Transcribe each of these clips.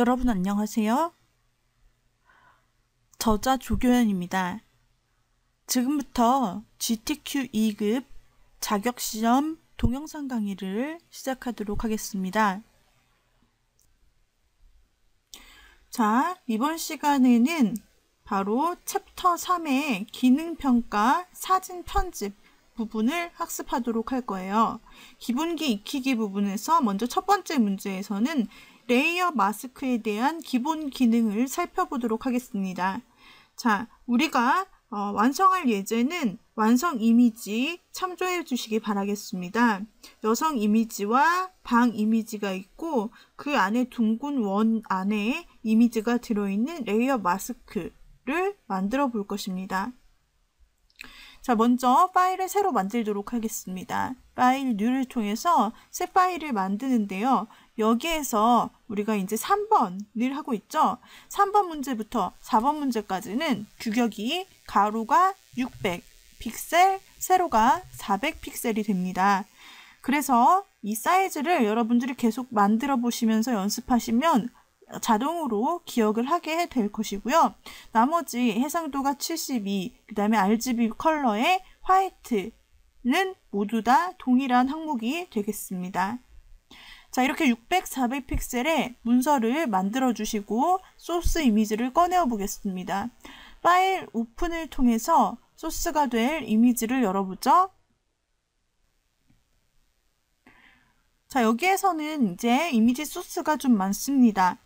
여러분 안녕하세요. 저자 조교연입니다. 지금부터 GTQ 2급 자격시험 동영상 강의를 시작하도록 하겠습니다. 자, 이번 시간에는 바로 챕터 3의 기능평가 사진 편집 부분을 학습하도록 할 거예요. 기본기 익히기 부분에서 먼저 첫 번째 문제에서는 layer mask에 대한 기본 기능을 살펴보도록 하겠습니다. 자, 우리가 어, 완성할 예제는 완성 이미지 참조해 주시기 바라겠습니다. 여성 이미지와 방 이미지가 있고 그 안에 둥근 원 안에 이미지가 들어있는 layer mask를 만들어 볼 것입니다. 자, 먼저 파일을 새로 만들도록 하겠습니다. 파일 뉴를 통해서 새 파일을 만드는데요. 여기에서 우리가 이제 3번을 하고 있죠. 3번 문제부터 4번 문제까지는 규격이 가로가 600 픽셀, 세로가 400 픽셀이 됩니다. 그래서 이 사이즈를 여러분들이 계속 만들어 보시면서 연습하시면 자동으로 기억을 하게 될 것이고요. 나머지 해상도가 72, 그 다음에 RGB 컬러의 화이트는 모두 다 동일한 항목이 되겠습니다. 자, 이렇게 600, 400픽셀의 문서를 만들어 주시고 소스 이미지를 꺼내어 보겠습니다. 파일 오픈을 통해서 소스가 될 이미지를 열어보죠. 자, 여기에서는 이제 이미지 소스가 좀 많습니다.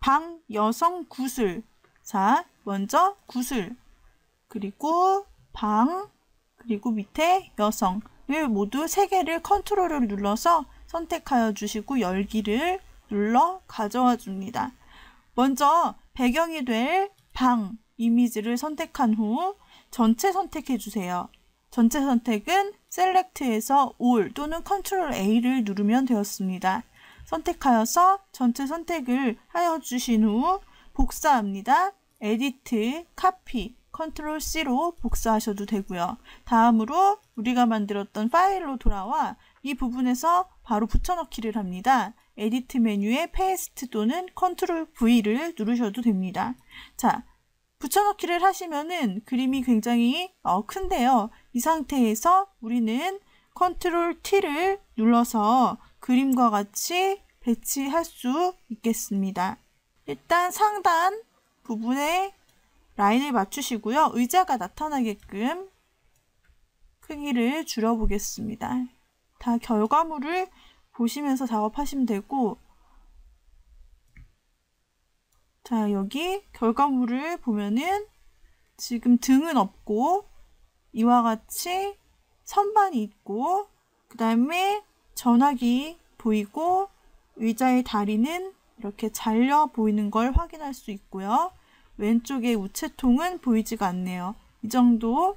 방, 여성, 구슬. 자, 먼저 구슬. 그리고 방, 그리고 밑에 여성 을 모두 세 개를 컨트롤을 눌러서 선택하여 주시고 열기를 눌러 가져와 줍니다. 먼저 배경이 될 방 이미지를 선택한 후 전체 선택해 주세요. 전체 선택은 셀렉트에서 All 또는 Ctrl A를 누르면 되었습니다. 선택하여서 전체 선택을 하여 주신 후 복사합니다. Edit, Copy, Control C로 복사하셔도 되고요. 다음으로 우리가 만들었던 파일로 돌아와 이 부분에서 바로 붙여넣기를 합니다. Edit 메뉴에 Paste 또는 Control V를 누르셔도 됩니다. 자, 붙여넣기를 하시면은 그림이 굉장히 어, 큰데요. 이 상태에서 우리는 컨트롤 T를 눌러서 그림과 같이 배치할 수 있겠습니다. 일단 상단 부분에 라인을 맞추시고요. 의자가 나타나게끔 크기를 줄여보겠습니다. 다 결과물을 보시면서 작업하시면 되고 자 여기 결과물을 보면은 지금 등은 없고 이와 같이 선반이 있고 그 다음에 전화기 보이고 의자의 다리는 이렇게 잘려 보이는 걸 확인할 수 있고요. 왼쪽에 우체통은 보이지가 않네요. 이 정도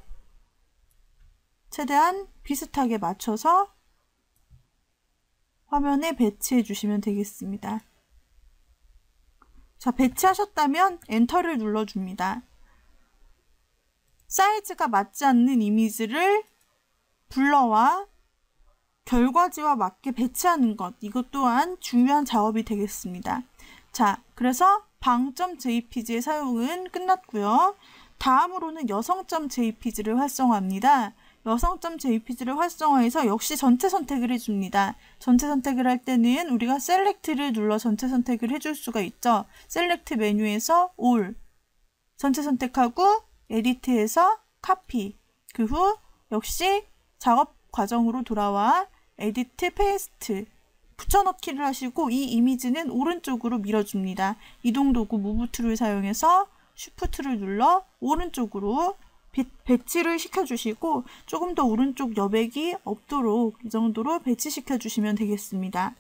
최대한 비슷하게 맞춰서 화면에 배치해 주시면 되겠습니다. 자, 배치하셨다면 Enter를 눌러줍니다. 사이즈가 맞지 않는 이미지를 불러와 결과치와 맞게 배치하는 것 이것 또한 중요한 작업이 되겠습니다. 자, 그래서 방.jpg의 사용은 끝났고요. 다음으로는 여성.jpg를 활성화합니다. 여성.jpg를 활성화해서 역시 전체 선택을 해줍니다. 전체 선택을 할 때는 우리가 Select를 눌러 전체 선택을 해줄 수가 있죠. Select 메뉴에서 All 전체 선택하고 Edit에서 Copy 그 후 역시 작업 과정으로 돌아와 Edit Paste 붙여넣기를 하시고 이 이미지는 오른쪽으로 밀어줍니다. 이동 도구 Move Tool을 사용해서 Shift를 눌러 오른쪽으로 배치를 시켜주시고 조금 더 오른쪽 여백이 없도록 이 정도로 배치시켜 주시면 되겠습니다.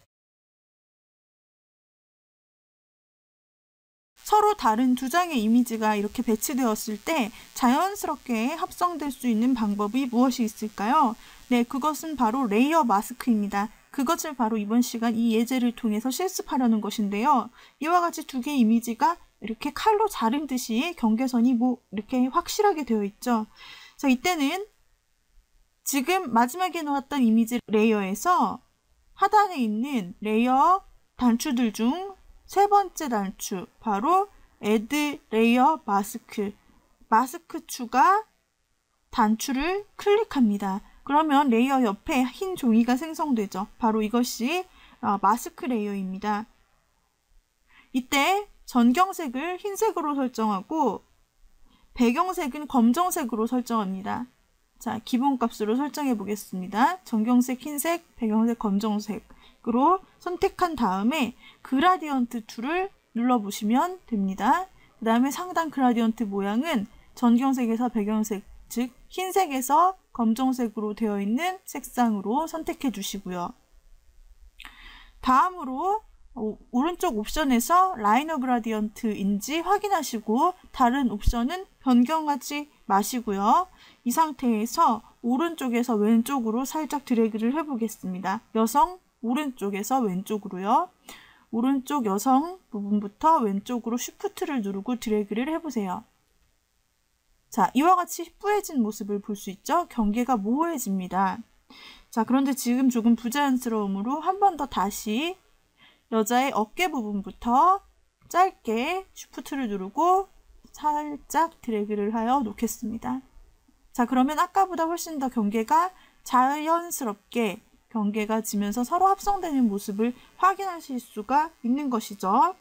서로 다른 두 장의 이미지가 이렇게 배치되었을 때 자연스럽게 합성될 수 있는 방법이 무엇이 있을까요? 네, 그것은 바로 layer mask입니다. 그것을 바로 이번 시간 이 예제를 통해서 실습하려는 것인데요. 이와 같이 두 개의 이미지가 이렇게 칼로 자른 듯이 경계선이 뭐 이렇게 확실하게 되어 있죠. 자, 이때는 지금 마지막에 놓았던 이미지 layer에서 하단에 있는 layer 단추들 중 세 번째 단추 바로 Add Layer Mask 마스크 추가 단추를 클릭합니다. 그러면 layer 옆에 흰 종이가 생성되죠. 바로 이것이 어, mask layer입니다. 이때 전경색을 흰색으로 설정하고 배경색은 검정색으로 설정합니다. 자, 기본값으로 설정해 보겠습니다. 전경색 흰색, 배경색 검정색으로 선택한 다음에 Gradient Tool을 눌러보시면 됩니다. 그 다음에 상단 Gradient 모양은 전경색에서 배경색, 즉 흰색에서 검정색으로 되어 있는 색상으로 선택해 주시고요. 다음으로 오른쪽 옵션에서 Linear Gradient인지 확인하시고 다른 옵션은 변경하지 마시고요. 이 상태에서 오른쪽에서 왼쪽으로 살짝 드래그를 해보겠습니다. 여성 오른쪽에서 왼쪽으로요. 오른쪽 여성 부분부터 왼쪽으로 쉬프트를 누르고 드래그를 해보세요. 자, 이와 같이 뿌해진 모습을 볼 수 있죠? 경계가 모호해집니다. 자, 그런데 지금 조금 부자연스러움으로 한 번 더 다시 여자의 어깨 부분부터 짧게 쉬프트를 누르고 살짝 드래그를 하여 놓겠습니다. 자, 그러면 아까보다 훨씬 더 경계가 자연스럽게 경계가 지면서 서로 합성되는 모습을 확인하실 수가 있는 것이죠.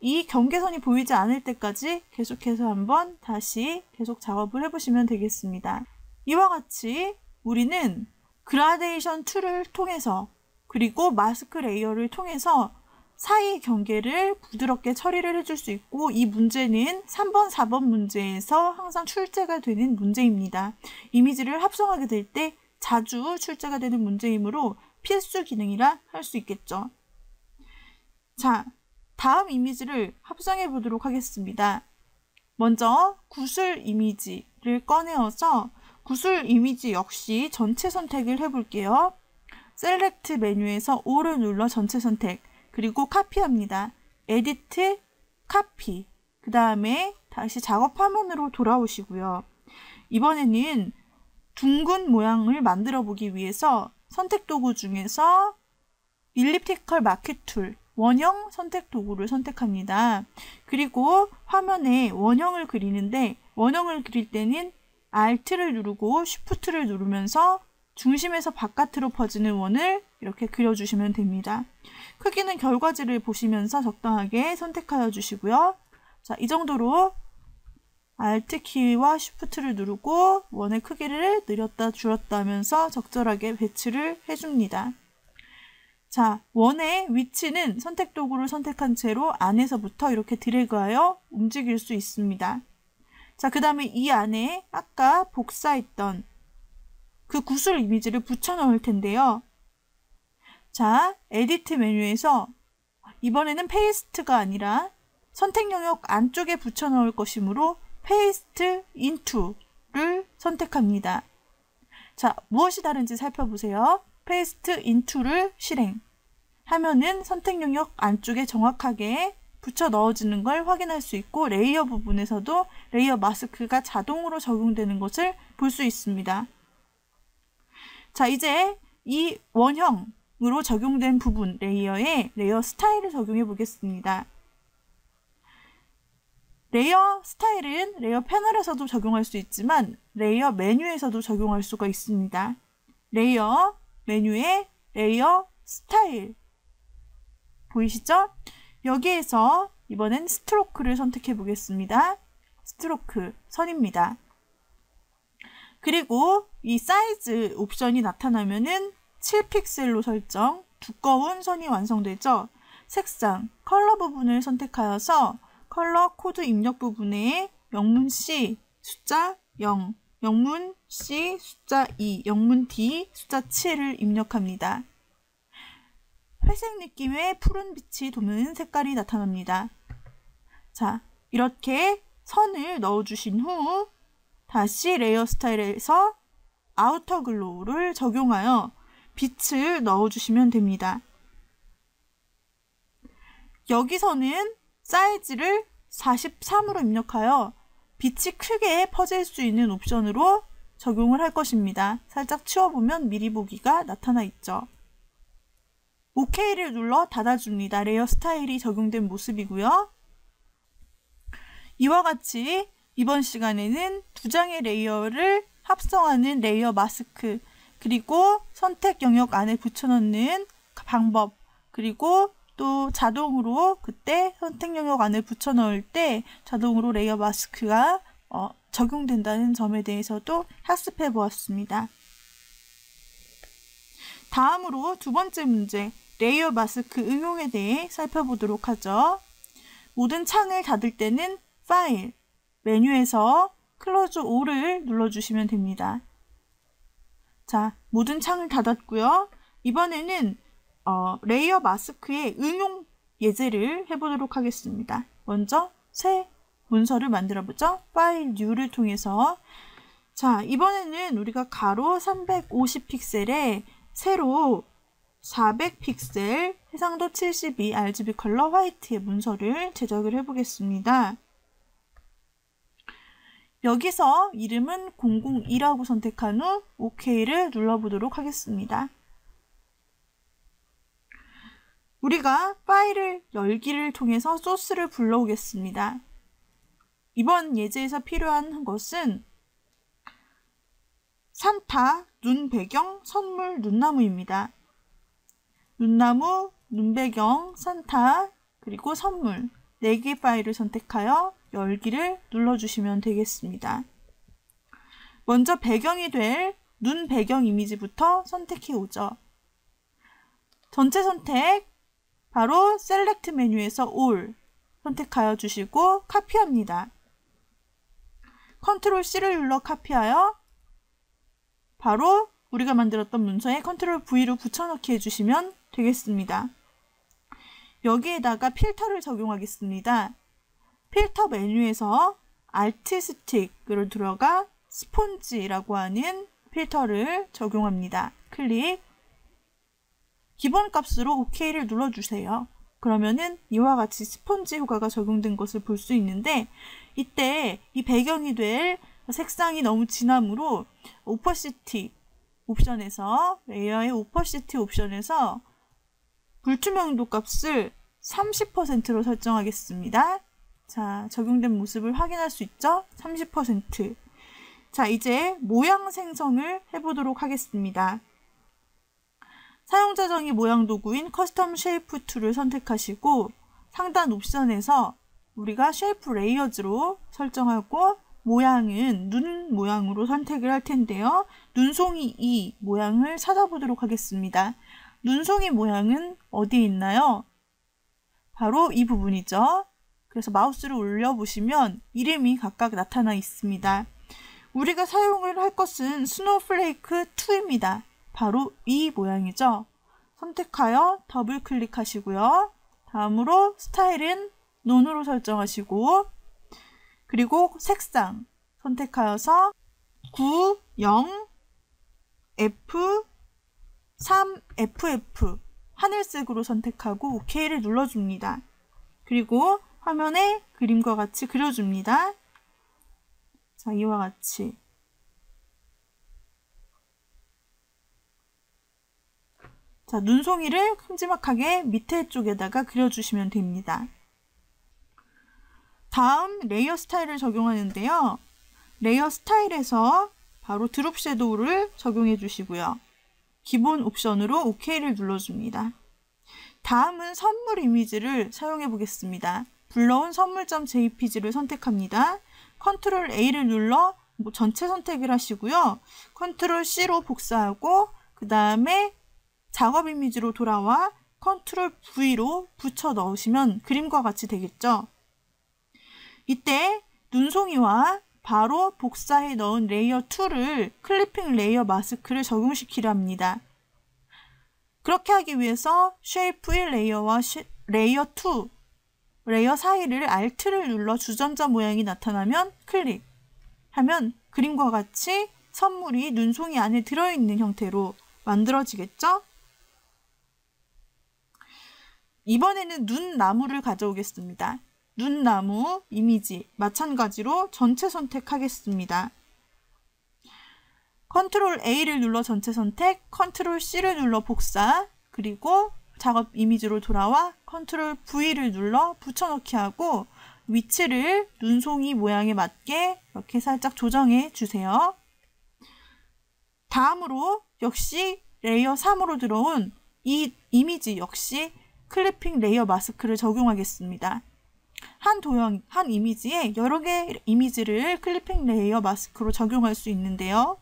이 경계선이 보이지 않을 때까지 계속해서 한번 다시 계속 작업을 해보시면 되겠습니다. 이와 같이 우리는 그라데이션 tool을 통해서 그리고 mask layer를 통해서 사이 경계를 부드럽게 처리를 해줄 수 있고 이 문제는 3번, 4번 문제에서 항상 출제가 되는 문제입니다. 이미지를 합성하게 될 때 자주 출제가 되는 문제이므로 필수 기능이라 할 수 있겠죠. 자, 다음 이미지를 합성해 보도록 하겠습니다. 먼저 구슬 이미지를 꺼내어서 구슬 이미지 역시 전체 선택을 해볼게요. Select 메뉴에서 All을 눌러 전체 선택, 그리고 copy합니다. Edit, Copy, 그 다음에 다시 작업 화면으로 돌아오시고요. 이번에는 둥근 모양을 만들어 보기 위해서 선택 도구 중에서 Elliptical Marquee Tool 원형 선택 도구를 선택합니다. 그리고 화면에 원형을 그리는데 원형을 그릴 때는 Alt를 누르고 Shift를 누르면서 중심에서 바깥으로 퍼지는 원을 이렇게 그려주시면 됩니다. 크기는 결과지를 보시면서 적당하게 선택하여 주시고요. 자, 이 정도로 Alt 키와 Shift를 누르고 원의 크기를 늘렸다 줄였다 하면서 적절하게 배치를 해줍니다. 자, 원의 위치는 선택 도구를 선택한 채로 안에서부터 이렇게 드래그하여 움직일 수 있습니다. 자, 그 다음에 이 안에 아까 복사했던 그 구슬 이미지를 붙여 넣을 텐데요. 자, Edit 메뉴에서 이번에는 Paste가 아니라 선택 영역 안쪽에 붙여 넣을 것이므로 Paste Into를 선택합니다. 자, 무엇이 다른지 살펴보세요. Paste Into를 실행 하면은 선택 영역 안쪽에 정확하게 붙여 넣어지는 걸 확인할 수 있고 layer 부분에서도 layer mask가 자동으로 적용되는 것을 볼 수 있습니다. 자 이제 이 원형으로 적용된 부분 layer에 layer style을 적용해 보겠습니다. Layer style은 layer 패널에서도 적용할 수 있지만 Layer 메뉴에서도 적용할 수가 있습니다. Layer 메뉴에 Layer Style 보이시죠? 여기에서 이번엔 Stroke를 선택해 보겠습니다. Stroke 선입니다. 그리고 이 사이즈 옵션이 나타나면은 7픽셀로 설정, 두꺼운 선이 완성되죠. 색상, 컬러 부분을 선택하여서 컬러 코드 입력 부분에 영문 C 숫자 0, 영문 C 숫자 2, 영문 D 숫자 7을 입력합니다. 회색 느낌의 푸른 빛이 도는 색깔이 나타납니다. 자, 이렇게 선을 넣어주신 후 다시 Layer Style에서 Outer Glow를 적용하여 빛을 넣어주시면 됩니다. 여기서는 사이즈를 43으로 입력하여 빛이 크게 퍼질 수 있는 옵션으로 적용을 할 것입니다. 살짝 치워보면 미리 보기가 나타나 있죠. OK를 눌러 닫아줍니다. Layer style이 적용된 모습이고요. 이와 같이 이번 시간에는 두 장의 layer를 합성하는 layer mask 그리고 선택 영역 안에 붙여넣는 방법 그리고 또 자동으로 그때 선택 영역 안에 붙여넣을 때 자동으로 layer mask가 어, 적용된다는 점에 대해서도 학습해 보았습니다. 다음으로 두 번째 문제, layer mask 응용에 대해 살펴보도록 하죠. 모든 창을 닫을 때는 파일, 메뉴에서 Close All을 눌러주시면 됩니다. 자, 모든 창을 닫았고요. 이번에는 어, layer mask의 응용 예제를 해보도록 하겠습니다. 먼저 새 문서를 만들어 보죠. File New를 통해서 자, 이번에는 우리가 가로 350 픽셀에 세로 400 픽셀, 해상도 72 RGB 컬러 화이트의 문서를 제작을 해보겠습니다. 여기서 이름은 002라고 선택한 후 OK를 눌러보도록 하겠습니다. 우리가 파일을 열기를 통해서 소스를 불러오겠습니다. 이번 예제에서 필요한 것은 산타, 눈 배경, 선물, 눈나무입니다. 눈나무, 눈 배경, 산타, 그리고 선물 4개 파일을 선택하여 열기를 눌러주시면 되겠습니다. 먼저 배경이 될 눈 배경 이미지부터 선택해 오죠. 전체 선택, 바로 셀렉트 메뉴에서 All 선택하여 주시고 카피합니다. Control C를 눌러 copy하여 바로 우리가 만들었던 문서에 Control V로 붙여넣기 해주시면 되겠습니다. 여기에다가 필터를 적용하겠습니다. 필터 메뉴에서 Artistic으로 들어가 Sponge라고 하는 필터를 적용합니다. 클릭. 기본 값으로 OK를 눌러주세요. 그러면은 이와 같이 Sponge 효과가 적용된 것을 볼 수 있는데 이때 이 배경이 될 색상이 너무 진하므로 opacity 옵션에서 layer의 opacity 옵션에서 불투명도 값을 30%로 설정하겠습니다. 자, 적용된 모습을 확인할 수 있죠? 30%. 자, 이제 모양 생성을 해보도록 하겠습니다. 사용자 정의 모양 도구인 custom shape tool을 선택하시고 상단 옵션에서 우리가 shape layers로 설정하고 모양은 눈 모양으로 선택을 할 텐데요. 눈송이 이 모양을 찾아보도록 하겠습니다. 눈송이 모양은 어디에 있나요? 바로 이 부분이죠. 그래서 마우스를 올려보시면 이름이 각각 나타나 있습니다. 우리가 사용을 할 것은 snowflake 2입니다. 바로 이 모양이죠. 선택하여 더블 클릭하시고요. 다음으로 스타일은 논으로 설정하시고 그리고 색상 선택하여서 9, 0, F, 3, FF 하늘색으로 선택하고 OK를 눌러줍니다. 그리고 화면에 그림과 같이 그려줍니다. 자, 이와 같이. 자, 눈송이를 큼지막하게 밑에 쪽에다가 그려주시면 됩니다. 다음 layer 스타일을 적용하는데요. layer 스타일에서 바로 drop shadow를 적용해 주시고요. 기본 옵션으로 OK를 눌러줍니다. 다음은 선물 이미지를 사용해 보겠습니다. 불러온 선물.jpg를 선택합니다. 컨트롤 A를 눌러 뭐 전체 선택을 하시고요. 컨트롤 C로 복사하고 그 다음에 작업 이미지로 돌아와 컨트롤 V로 붙여 넣으시면 그림과 같이 되겠죠. 이때 눈송이와 바로 복사해 넣은 layer 2를 clipping layer mask를 적용시키려 합니다. 그렇게 하기 위해서 shape 1 layer와 layer 2 layer 사이를 Alt를 눌러 주전자 모양이 나타나면 클릭 하면 그림과 같이 선물이 눈송이 안에 들어있는 형태로 만들어지겠죠? 이번에는 눈나무를 가져오겠습니다. 눈나무 이미지 마찬가지로 전체 선택하겠습니다. 컨트롤 A를 눌러 전체 선택, 컨트롤 C를 눌러 복사, 그리고 작업 이미지로 돌아와 컨트롤 V를 눌러 붙여넣기 하고 위치를 눈송이 모양에 맞게 이렇게 살짝 조정해 주세요. 다음으로 역시 layer 3으로 들어온 이 이미지 역시 clipping layer mask를 적용하겠습니다. 한 도형, 한 이미지에 여러 개의 이미지를 clipping layer mask로 적용할 수 있는데요.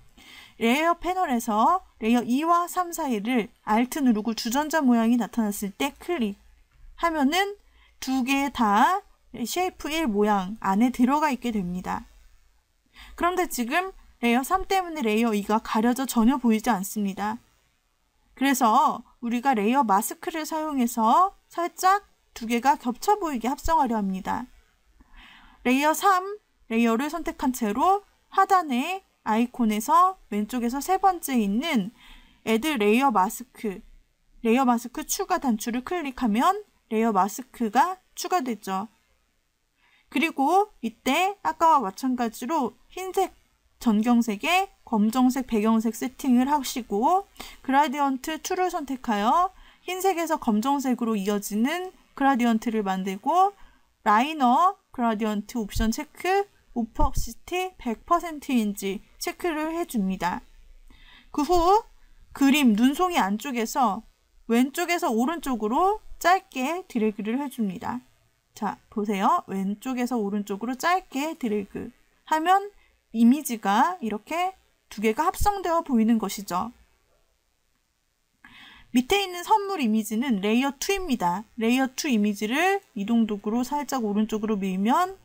layer 패널에서 layer 2와 3 사이를 Alt 누르고 주전자 모양이 나타났을 때 클릭하면은 두 개 다 shape 1 모양 안에 들어가 있게 됩니다. 그런데 지금 layer 3 때문에 layer 2가 가려져 전혀 보이지 않습니다. 그래서 우리가 layer mask를 사용해서 살짝 두 개가 겹쳐 보이게 합성하려 합니다. layer 3 layer를 선택한 채로 하단에 아이콘에서 왼쪽에서 세 번째 있는 add layer mask layer mask 추가 단추를 클릭하면 layer mask가 추가되죠. 그리고 이때 아까와 마찬가지로 흰색 전경색에 검정색, 배경색 세팅을 하시고 gradient tool을 선택하여 흰색에서 검정색으로 이어지는 gradient를 만들고 linear gradient 옵션 체크 opacity 100%인지 체크를 해줍니다. 그 후 그림 눈송이 안쪽에서 왼쪽에서 오른쪽으로 짧게 드래그를 해줍니다. 자, 보세요. 왼쪽에서 오른쪽으로 짧게 드래그 하면 이미지가 이렇게 두 개가 합성되어 보이는 것이죠. 밑에 있는 선물 이미지는 layer 2입니다. layer 2 이미지를 이동 도구로 살짝 오른쪽으로 밀면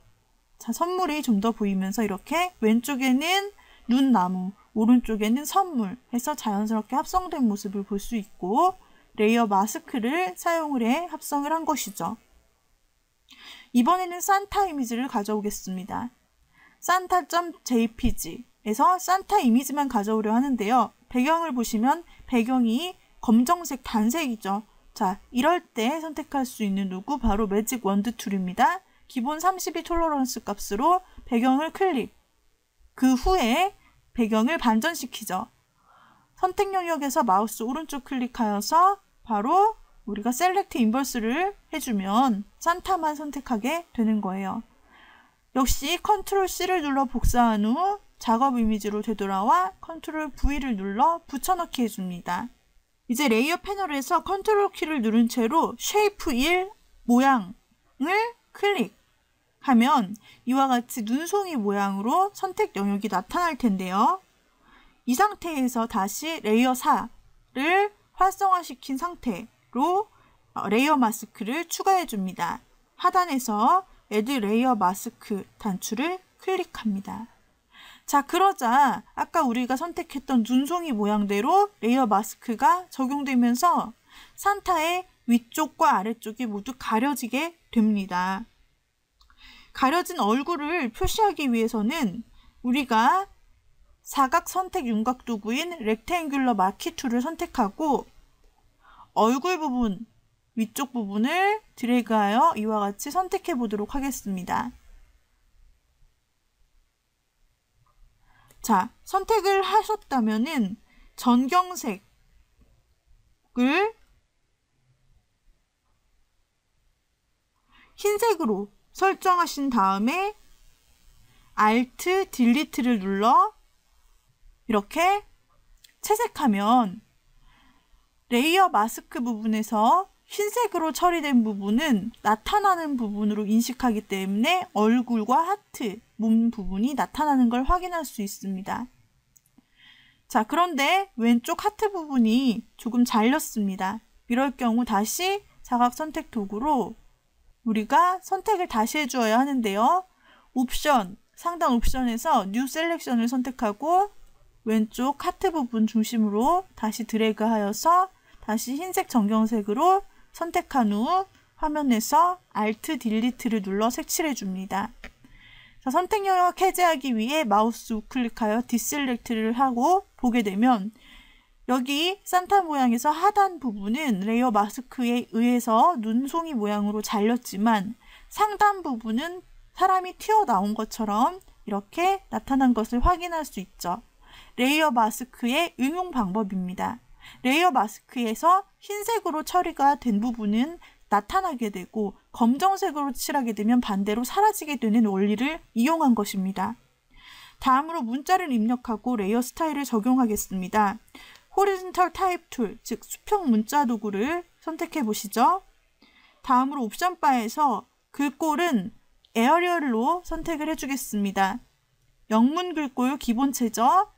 자, 선물이 좀 더 보이면서 이렇게 왼쪽에는 눈나무, 오른쪽에는 선물 해서 자연스럽게 합성된 모습을 볼 수 있고 layer mask를 사용을 해 합성을 한 것이죠. 이번에는 산타 이미지를 가져오겠습니다. 산타.jpg에서 산타 이미지만 가져오려 하는데요. 배경을 보시면 배경이 검정색 단색이죠. 자, 이럴 때 선택할 수 있는 도구 바로 magic wand tool입니다. 기본 32 tolerance 값으로 배경을 클릭. 그 후에 배경을 반전시키죠. 선택 영역에서 마우스 오른쪽 클릭하여서 바로 우리가 select inverse를 해주면 산타만 선택하게 되는 거예요. 역시 컨트롤 C를 눌러 복사한 후 작업 이미지로 되돌아와 컨트롤 V를 눌러 붙여넣기 해줍니다. 이제 layer 패널에서 컨트롤 키를 누른 채로 shape 1 모양을 클릭하면 이와 같이 눈송이 모양으로 선택 영역이 나타날 텐데요. 이 상태에서 다시 layer 4를 활성화시킨 상태로 layer mask를 추가해 줍니다. 하단에서 add layer mask 단추를 클릭합니다. 자, 그러자 아까 우리가 선택했던 눈송이 모양대로 layer mask가 적용되면서 산타의 위쪽과 아래쪽이 모두 가려지게 됩니다. 가려진 얼굴을 표시하기 위해서는 우리가 사각 선택 윤곽 도구인 Rectangular Marquee Tool을 선택하고 얼굴 부분 위쪽 부분을 드래그하여 이와 같이 선택해 보도록 하겠습니다. 자, 선택을 하셨다면은 전경색을 흰색으로 설정하신 다음에 Alt, Delete를 눌러 이렇게 채색하면 layer mask 부분에서 흰색으로 처리된 부분은 나타나는 부분으로 인식하기 때문에 얼굴과 하트, 몸 부분이 나타나는 걸 확인할 수 있습니다. 자, 그런데 왼쪽 하트 부분이 조금 잘렸습니다. 이럴 경우 다시 사각 선택 도구로 우리가 선택을 다시 해주어야 하는데요. 옵션, 상단 옵션에서 New Selection을 선택하고 왼쪽 하트 부분 중심으로 다시 드래그 하여서 다시 흰색 전경색으로 선택한 후 화면에서 Alt Delete를 눌러 색칠해 줍니다. 자, 선택 영역 해제하기 위해 마우스 우클릭하여 Deselect를 하고 보게 되면 여기 산타 모양에서 하단 부분은 layer mask에 의해서 눈송이 모양으로 잘렸지만 상단 부분은 사람이 튀어나온 것처럼 이렇게 나타난 것을 확인할 수 있죠. layer mask의 응용 방법입니다. layer mask에서 흰색으로 처리가 된 부분은 나타나게 되고 검정색으로 칠하게 되면 반대로 사라지게 되는 원리를 이용한 것입니다. 다음으로 문자를 입력하고 layer style을 적용하겠습니다. Horizontal Type Tool, 즉 수평 문자 도구를 선택해 보시죠. 다음으로 옵션 바에서 글꼴은 Arial로 선택을 해주겠습니다. 영문 글꼴 기본체죠.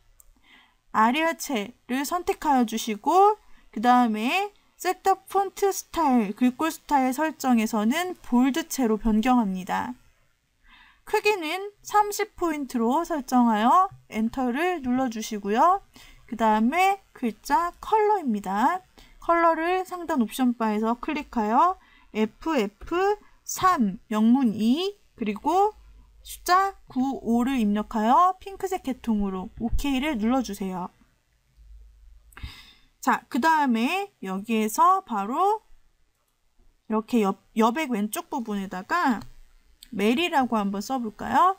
Arial체를 선택하여 주시고 그 다음에 Set the font style, 글꼴 스타일 설정에서는 Bold체로 변경합니다. 크기는 30포인트로 설정하여 엔터를 눌러주시고요. 그 다음에 글자 컬러입니다. 컬러를 상단 옵션 바에서 클릭하여 FF3 영문 2 그리고 숫자 95를 입력하여 핑크색 계통으로 OK를 눌러주세요. 자, 그 다음에 여기에서 바로 이렇게 옆, 여백 왼쪽 부분에다가 메리라고 한번 써볼까요?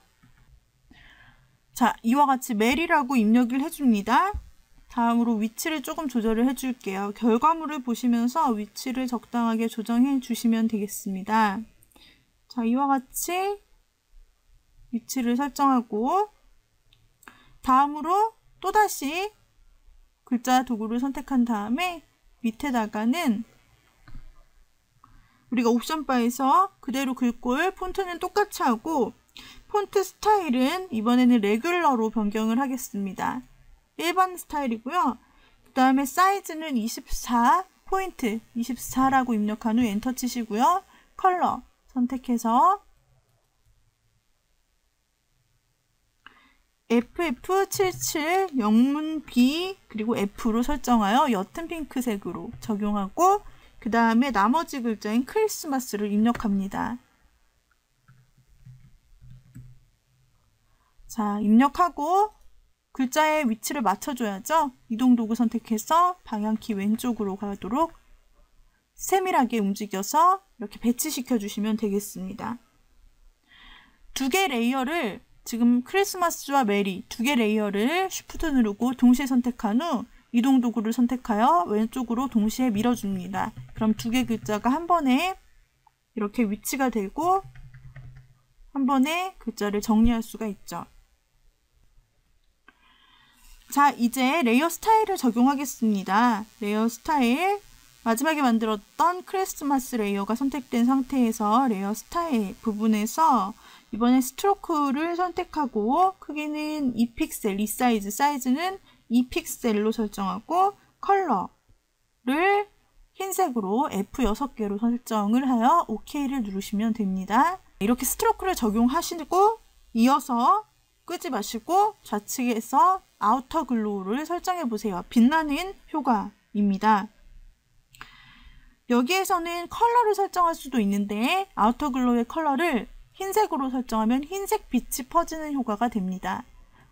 자, 이와 같이 메리라고 입력을 해줍니다. 다음으로 위치를 조금 조절을 해줄게요. 결과물을 보시면서 위치를 적당하게 조정해 주시면 되겠습니다. 자, 이와 같이 위치를 설정하고 다음으로 또다시 글자 도구를 선택한 다음에 밑에다가는 우리가 옵션 바에서 그대로 글꼴 폰트는 똑같이 하고 폰트 스타일은 이번에는 Regular로 변경을 하겠습니다. 일반 스타일이고요. 그 다음에 사이즈는 24 포인트 24라고 입력한 후 엔터 치시고요. 컬러 선택해서 FF77 영문 B 그리고 F로 설정하여 옅은 핑크색으로 적용하고 그 다음에 나머지 글자인 크리스마스를 입력합니다. 자, 입력하고 글자의 위치를 맞춰줘야죠. 이동 도구 선택해서 방향키 왼쪽으로 가도록 세밀하게 움직여서 이렇게 배치시켜 주시면 되겠습니다. 두 개 layer를 지금 크리스마스와 Merry 두 개 layer를 Shift 누르고 동시에 선택한 후 이동 도구를 선택하여 왼쪽으로 동시에 밀어줍니다. 그럼 두 개 글자가 한 번에 이렇게 위치가 되고 한 번에 글자를 정리할 수가 있죠. 자, 이제 layer style을 적용하겠습니다. layer style 마지막에 만들었던 크리스마스 layer가 선택된 상태에서 layer style 부분에서 이번에 Stroke를 선택하고 크기는 2픽셀, resize, 사이즈는 2픽셀로 설정하고 컬러를 흰색으로 F6개로 설정을 하여 OK를 누르시면 됩니다. 이렇게 Stroke를 적용하시고 이어서 끄지 마시고 좌측에서 Outer Glow를 설정해 보세요. 빛나는 효과입니다. 여기에서는 컬러를 설정할 수도 있는데 Outer Glow의 컬러를 흰색으로 설정하면 흰색 빛이 퍼지는 효과가 됩니다.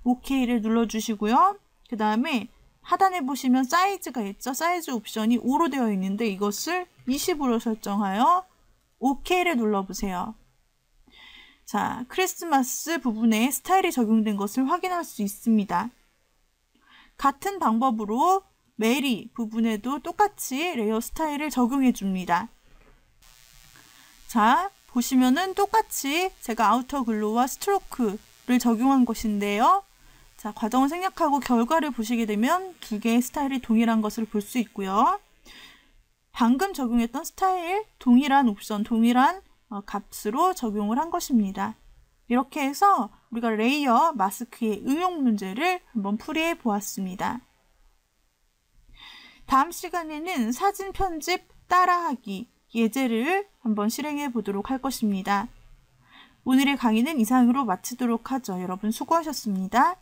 OK를 눌러주시고요. 그 다음에 하단에 보시면 사이즈가 있죠. 사이즈 옵션이 5로 되어 있는데 이것을 20으로 설정하여 OK를 눌러보세요. 자, 크리스마스 부분에 스타일이 적용된 것을 확인할 수 있습니다. 같은 방법으로 Merry 부분에도 똑같이 layer style을 적용해 줍니다. 자, 보시면은 똑같이 제가 Outer Glow와 Stroke를 적용한 것인데요. 자, 과정을 생략하고 결과를 보시게 되면 두 개의 스타일이 동일한 것을 볼 수 있고요. 방금 적용했던 스타일, 동일한 옵션, 동일한 어, 값으로 적용을 한 것입니다. 이렇게 해서 우리가 layer mask의 응용 문제를 한번 풀이해 보았습니다. 다음 시간에는 사진 편집 따라하기 예제를 한번 실행해 보도록 할 것입니다. 오늘의 강의는 이상으로 마치도록 하죠. 여러분 수고하셨습니다.